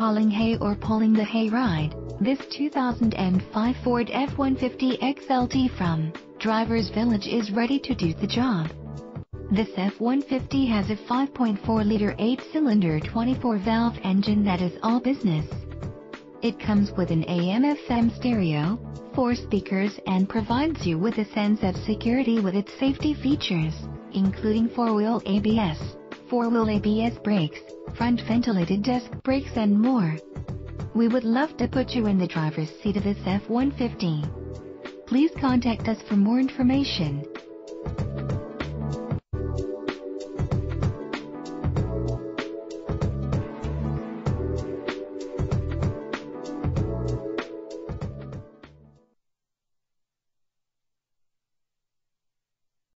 hauling hay or pulling the hay ride, this 2005 Ford F-150 XLT from Drivers Village is ready to do the job. This F-150 has a 5.4-liter 8-cylinder 24-valve engine that is all business. It comes with an AM-FM stereo, four speakers and provides you with a sense of security with its safety features, including four-wheel ABS, four-wheel ABS brakes, front ventilated disc brakes and more. We would love to put you in the driver's seat of this F-150. Please contact us for more information.